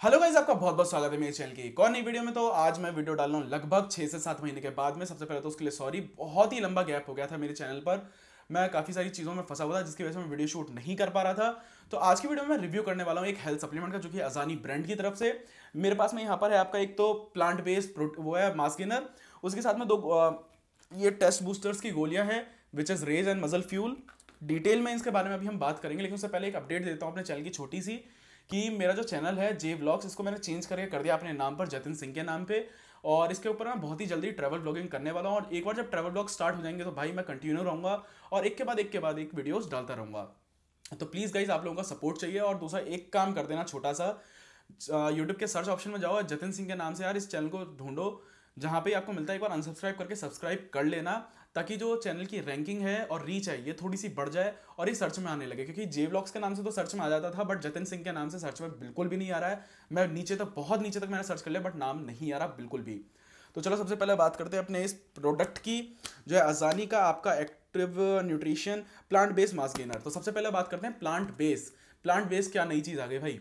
Hello guys आपका बहुत बहुत स्वागत है मेरे चैनल की एक और नई वीडियो में। तो आज मैं वीडियो डाल रहा हूँ लगभग छः से सात महीने के बाद में। सबसे पहले तो उसके लिए सॉरी, बहुत ही लंबा गैप हो गया था मेरे चैनल पर। मैं काफ़ी सारी चीज़ों में फंसा हुआ था, जिसकी वजह से मैं वीडियो शूट नहीं कर पा रहा था। तो आज की वीडियो में मैं रिव्यू करने वाला हूँ एक हेल्थ सप्लीमेंट का, जो कि अजानी ब्रांड की तरफ़ से। मेरे पास में यहाँ पर है आपका एक तो प्लांट बेस्ड वो है मास्किनर उसके साथ में दो ये टेस्ट बूस्टर्स की गोलियाँ हैं which is rage and muscle fuel detail में इसके बारे में अभी हम बात करेंगे, लेकिन उससे पहले एक अपडेट देता हूँ अपने चैनल की छोटी सी। कि मेरा जो चैनल है जे व्लॉग्स इसको मैंने चेंज करके कर दिया अपने नाम पर, जतिन सिंह के नाम पे। और इसके ऊपर मैं बहुत ही जल्दी ट्रैवल ब्लॉगिंग करने वाला हूँ। और एक बार जब ट्रैवल ब्लॉग स्टार्ट हो जाएँगे तो भाई मैं कंटिन्यू रहूँगा और एक के बाद एक के बाद एक वीडियोस डालता रहूँगा। तो प्लीज़ गाइज़ आप लोगों का सपोर्ट चाहिए। और दूसरा, एक काम कर देना छोटा सा। यूट्यूब के सर्च ऑप्शन में जाओ जतिन सिंह के नाम से यार इस चैनल को ढूंढो। जहाँ पे आपको मिलता है, एक बार अनसब्सक्राइब करके सब्सक्राइब कर लेना, ताकि जो चैनल की रैंकिंग है और रीच है ये थोड़ी सी बढ़ जाए और ये सर्च में आने लगे। क्योंकि जे ब्लॉग्स के नाम से तो सर्च में आ जाता था बट जतिन सिंह के नाम से सर्च में बिल्कुल भी नहीं आ रहा है। मैं नीचे तक, बहुत नीचे तक मैंने सर्च कर लिया बट नाम नहीं आ रहा बिल्कुल भी। तो चलो, सबसे पहले बात करते हैं अपने इस प्रोडक्ट की, जो है अजानी का, आपका active nutrition plant based mass gainer तो सबसे पहले बात करते हैं प्लांट बेस प्लांट बेस क्या नई चीज़ आ गई भाई?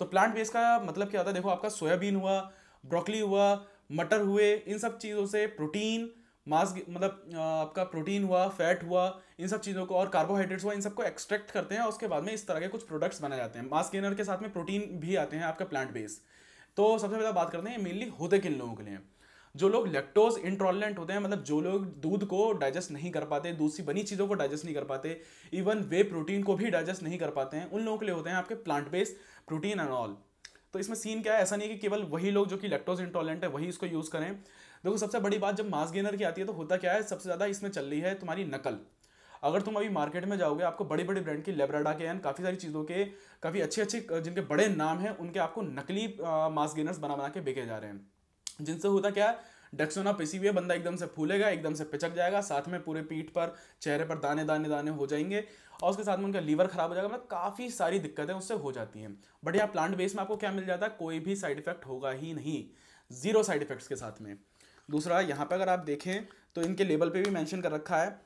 तो प्लांट बेस का मतलब क्या होता है? देखो, आपका सोयाबीन हुआ ब्रोकली हुआ मटर हुए, इन सब चीज़ों से प्रोटीन मांस मतलब आपका प्रोटीन हुआ फैट हुआ, इन सब चीज़ों को, और कार्बोहाइड्रेट्स हुआ, इन सबको एक्सट्रैक्ट करते हैं, और उसके बाद में इस तरह के कुछ प्रोडक्ट्स बनाए जाते हैं। मास्क गेनर के साथ में प्रोटीन भी आते हैं आपका प्लांट बेस तो सबसे पहले बात करते हैं मेनली होते किन लोगों के लिए? जो लोग लेक्टोज इंटॉलरेंट होते हैं मतलब जो लोग दूध को डाइजेस्ट नहीं कर पाते, दूध से बनी चीज़ों को डाइजेस्ट नहीं कर पाते इवन वे प्रोटीन को भी डाइजेस्ट नहीं कर पाते हैं, उन लोगों के लिए होते हैं आपके plant based protein and all तो इसमें सीन क्या है? ऐसा नहीं है कि केवल वही लोग जो कि लेक्टोज इंटॉलरेंट है, वही इसको यूज़ करें। देखो, सबसे बड़ी बात जब मास गेनर की आती है तो होता क्या है? सबसे ज़्यादा इसमें चल रही है तुम्हारी नकल। अगर तुम अभी मार्केट में जाओगे, आपको बड़े बड़े ब्रांड की लेब्राडा के एंड काफ़ी सारी चीज़ों के, काफ़ी अच्छे अच्छे जिनके बड़े नाम हैं, उनके आपको नकली मास गेनर्स बना बना के बेचे जा रहे हैं। जिनसे होता क्या है? डेक्सोना पिसी हुई बंदा एकदम से फूलेगा, एकदम से पिचक जाएगा, साथ में पूरे पीठ पर, चेहरे पर दाने दाने दाने हो जाएँगे और उसके साथ में उनका लीवर खराब हो जाएगा मतलब काफ़ी सारी दिक्कतें उससे हो जाती हैं। बट यहाँ प्लांट बेस में आपको क्या मिल जाता है? कोई भी साइड इफ़ेक्ट होगा ही नहीं। ज़ीरो साइड इफेक्ट्स के साथ में। दूसरा, यहाँ पर अगर आप देखें तो इनके लेबल पर भी मैंशन कर रखा है।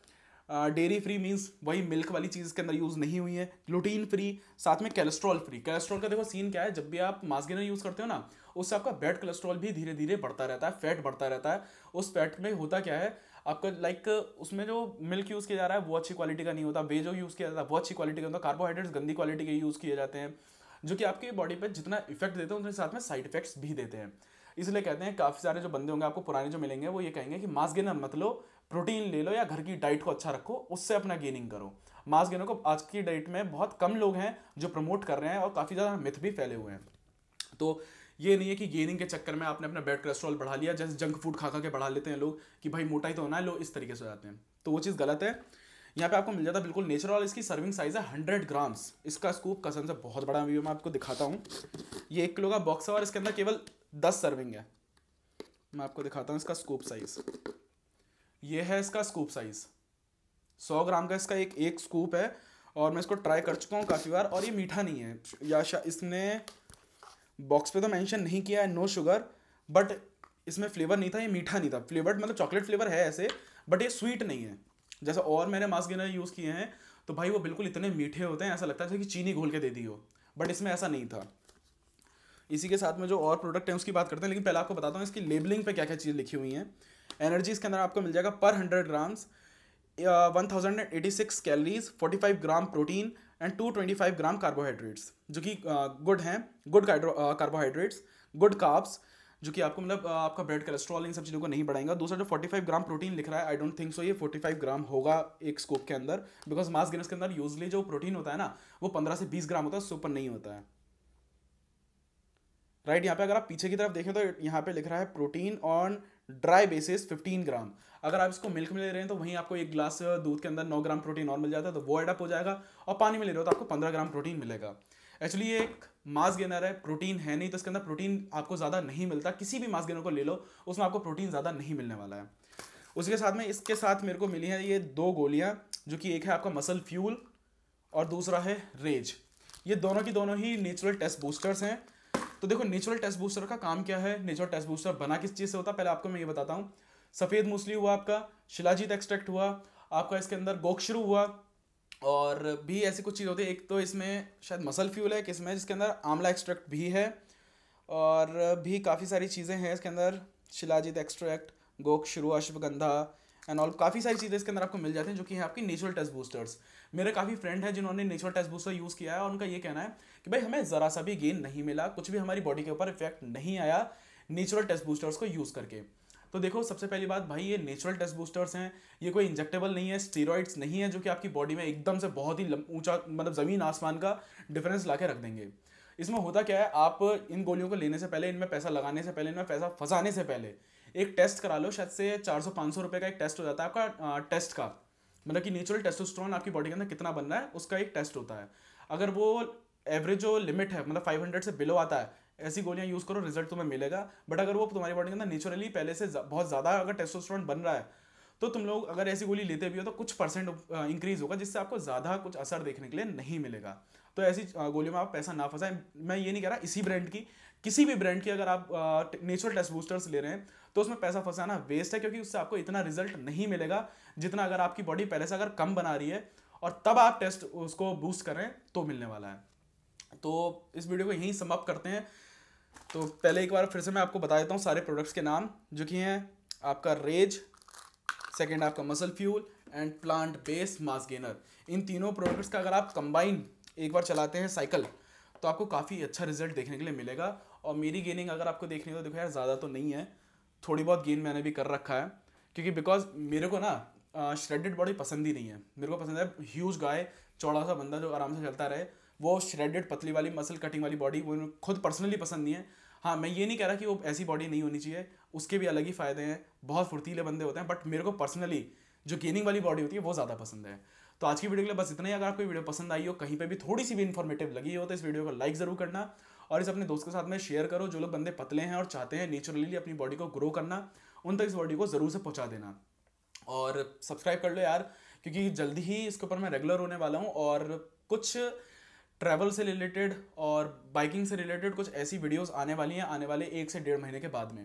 डेयरी फ्री मीन्स वही मिल्क वाली चीज़ के अंदर यूज़ नहीं हुई है ग्लूटीन फ्री साथ में कोलेस्ट्रॉल फ्री कोलेस्ट्रॉल का देखो सीन क्या है, जब भी आप मास गेनर यूज़ करते हो ना, उससे आपका बैड कोलेस्ट्रॉल भी धीरे धीरे बढ़ता रहता है फैट बढ़ता रहता है। उस फैट में होता क्या है, आपका लाइक उसमें जो मिल्क यूज़ किया जा रहा है, वो अच्छी क्वालिटी का नहीं होता वे जो यूज़ किया जाता है, वो अच्छी क्वालिटी का होता है कार्बोहाइड्रेट्स गंदी क्वालिटी के यूज़ किए जाते हैं, जो कि आपकी बॉडी पर जितना इफ़ेक्ट देते हैं उनके साथ में साइड इफेक्ट्स भी देते हैं। इसलिए कहते हैं, काफ़ी सारे जो बंदे होंगे, आपको पुराने जो मिलेंगे, वो ये कहेंगे कि मास गेनर मत लो प्रोटीन ले लो या घर की डाइट को अच्छा रखो, उससे अपना गेनिंग करो। मास गेनर को आज की डाइट में बहुत कम लोग हैं जो प्रमोट कर रहे हैं और काफ़ी ज़्यादा मिथ भी फैले हुए हैं। तो ये नहीं है कि गेनिंग के चक्कर में आपने अपना बेड कोलेस्ट्रॉल बढ़ा लिया, जैसे जंक फ़ूड खा खा के बढ़ा लेते हैं लोग कि भाई मोटा ही तो होना है लोग इस तरीके से हो जाते हैं। तो वो चीज़ गलत है। यहाँ पे आपको मिल जाता है बिल्कुल नेचुरल और इसकी सर्विंग साइज़ है हंड्रेड ग्राम्स इसका स्कूप कसम से बहुत बड़ा व्यू मैं आपको दिखाता हूँ। ये एक किलो का बॉक्स है और इसके अंदर केवल दस सर्विंग है। मैं आपको दिखाता हूँ इसका स्कूप साइज़ ये है इसका स्कूप साइज़ सौ ग्राम का इसका एक एक स्कूप है और मैं इसको ट्राई कर चुका हूँ काफ़ी बार और ये मीठा नहीं है। या इसने बॉक्स पे तो मेंशन नहीं किया है नो शुगर बट इसमें फ्लेवर नहीं था, ये मीठा नहीं था। फ्लेवर्ड मतलब चॉकलेट फ्लेवर है ऐसे बट ये स्वीट नहीं है। जैसे और मैंने मास्क गेनर यूज़ किए हैं तो भाई वो बिल्कुल इतने मीठे होते हैं, ऐसा लगता है कि चीनी घोल के दे दी हो बट इसमें ऐसा नहीं था। इसी के साथ में जो और प्रोडक्ट है, उसकी बात करते हैं, लेकिन पहले आपको बताता हूँ इसकी लेबलिंग पे क्या क्या चीज़ लिखी हुई हैं। एनर्जी इसके अंदर आपको मिल जाएगा पर hundred grams one thousand eighty six calories forty five gram protein and two twenty five gram carbohydrates जो कि गुड हैं गुड कार्बोहाइड्रेट्स गुड काप्स जो कि आपको मतलब आपका ब्लड कोलेस्ट्रॉल इन सब चीज़ों को नहीं बढ़ाएगा। दूसरा, जो 45 ग्राम प्रोटीन लिख रहा है आई डोंट थिंक सो ये 45 ग्राम होगा एक स्कोप के अंदर बिकॉज़ मास गेनर्स के अंदर यूजली जो प्रोटीन होता है ना, वो 15 से 20 ग्राम होता है उससे ऊपर नहीं होता है। राइट यहाँ पे अगर आप पीछे की तरफ़ देखें तो यहाँ पे लिख रहा है protein on dry basis 15 gram. अगर आप इसको मिल्क में ले रहे हैं तो वहीं आपको एक ग्लास दूध के अंदर 9 ग्राम प्रोटीन और मिल जाता है तो वो एडअप हो जाएगा और पानी में ले रहे हो तो आपको 15 ग्राम प्रोटीन मिलेगा। एक्चुअली ये एक मास गेनर है, प्रोटीन है नहीं तो इसके अंदर प्रोटीन आपको ज़्यादा नहीं मिलता। किसी भी मास गेनर को ले लो, उसमें आपको प्रोटीन ज़्यादा नहीं मिलने वाला है। उसके साथ में, इसके साथ मेरे को मिली है ये दो गोलियाँ, जो कि एक है आपका मसल फ्यूल और दूसरा है रेज ये दोनों की दोनों ही नेचुरल टेस्ट बूस्टर्स हैं। तो देखो नेचुरल टेस्ट बूस्टर का काम क्या है? नेचुरल टेस्ट बूस्टर बना किस चीज़ से होता है? पहले आपको मैं ये बताता हूँ। सफ़ेद मूसली हुआ आपका, शिलाजीत एक्सट्रैक्ट हुआ, आपका इसके अंदर गोक्षरू हुआ, और भी ऐसी कुछ चीज़ होती है। एक तो इसमें शायद मसल फ्यूल है किसमें जिसके अंदर आंवला एक्सट्रैक्ट भी है, और भी काफ़ी सारी चीज़ें हैं इसके अंदर। शिलाजीत एक्सट्रैक्ट गोक शुरू अश्वगंधा एंड ऑल काफ़ी सारी चीज़ें इसके अंदर आपको मिल जाती हैं, जो कि है आपकी नेचुरल टेस्ट बूस्टर्स मेरे काफ़ी फ्रेंड हैं जिन्होंने नेचुरल टेस्ट बूस्टर यूज़ किया है और उनका ये कहना है कि भाई, हमें ज़रा सा भी गेन नहीं मिला, कुछ भी हमारी बॉडी के ऊपर इफ़ेक्ट नहीं आया नेचुरल टेस्ट बूस्टर्स को यूज़ करके। तो देखो, सबसे पहली बात, भाई, ये नेचुरल टेस्ट बूस्टर्स हैं, ये कोई इंजेक्टेबल नहीं है स्टीरॉइड्स नहीं है, जो कि आपकी बॉडी में एकदम से बहुत ही ऊँचा मतलब ज़मीन आसमान का डिफरेंस ला के रख देंगे। इसमें होता क्या है, आप इन गोलियों को लेने से पहले, इनमें पैसा लगाने से पहले, इनमें पैसा फंसाने से पहले, एक टेस्ट करा लो, शायद से चार सौ, पाँच सौ रुपये का एक टेस्ट हो जाता है आपका टेस्ट का। मतलब कि नेचुरल टेस्टोस्टेरोन आपकी बॉडी के अंदर कितना बन रहा है, उसका एक टेस्ट होता है। अगर वो एवरेज जो लिमिट है मतलब फाइव हंड्रेड से बिलो आता है, ऐसी गोलियाँ यूज़ करो रिज़ल्ट तुम्हें मिलेगा। बट अगर वो तुम्हारी बॉडी के अंदर नेचुरली पहले से बहुत ज़्यादा अगर टेस्टोस्टेरोन बन रहा है तो तुम लोग अगर ऐसी गोली लेते भी हो तो कुछ परसेंट इंक्रीज होगा, जिससे आपको ज़्यादा कुछ असर देखने के लिए नहीं मिलेगा। तो ऐसी गोलियों में आप पैसा ना फंसाएँ। मैं ये नहीं कह रहा इसी ब्रांड की, किसी भी ब्रांड की अगर आप नेचुरल टेस्ट बूस्टर्स ले रहे हैं तो उसमें पैसा फंसाना वेस्ट है, क्योंकि उससे आपको इतना रिज़ल्ट नहीं मिलेगा जितना अगर आपकी बॉडी पहले से अगर कम बना रही है, और तब आप टेस्ट उसको बूस्ट करें तो मिलने वाला है। तो इस वीडियो को यहीं समाप्त करते हैं। तो पहले एक बार फिर से मैं आपको बता देता हूँ सारे प्रोडक्ट्स के नाम, जो कि हैं आपका रेज सेकेंड आपका muscle fuel and plant based mass gainer इन तीनों प्रोडक्ट्स का अगर आप कंबाइन एक बार चलाते हैं साइकिल तो आपको काफ़ी अच्छा रिज़ल्ट देखने के लिए मिलेगा। और मेरी गेनिंग अगर आपको देखने को तो देखो यार, ज़्यादा तो नहीं है। थोड़ी बहुत गेन मैंने भी कर रखा है। क्योंकि बिकॉज़ मेरे को ना श्रेडेड बॉडी पसंद ही नहीं है। मेरे को पसंद है ह्यूज गाय चौड़ा सा बंदा जो आराम से चलता रहे। वो श्रेडेड पतली वाली मसल कटिंग वाली बॉडी वो खुद पर्सनली पसंद नहीं है। हाँ मैं ये नहीं कह रहा कि वो ऐसी बॉडी नहीं होनी चाहिए। उसके भी अलग ही फ़ायदे हैं। बहुत फुर्तीले बंदे होते हैं बट मेरे को पर्सनली जो गेनिंग वाली बॉडी होती है, वो ज़्यादा पसंद है। तो आज की वीडियो के लिए बस इतना ही। अगर आपको वीडियो पसंद आई हो, कहीं पे भी थोड़ी सी भी इन्फॉर्मेटिव लगी हो तो इस वीडियो को लाइक ज़रूर करना और इस अपने दोस्त के साथ में शेयर करो। जो लोग बंदे पतले हैं और चाहते हैं नेचुरली अपनी बॉडी को ग्रो करना, उन तक इस बॉडी को ज़रूर से पहुँचा देना। और सब्सक्राइब कर लो यार, क्योंकि जल्दी ही इसके ऊपर मैं रेगुलर होने वाला हूँ और कुछ ट्रैवल से रिलेटेड और बाइकिंग से रिलेटेड कुछ ऐसी वीडियोस आने वाली हैं, आने वाले एक से डेढ़ महीने के बाद में।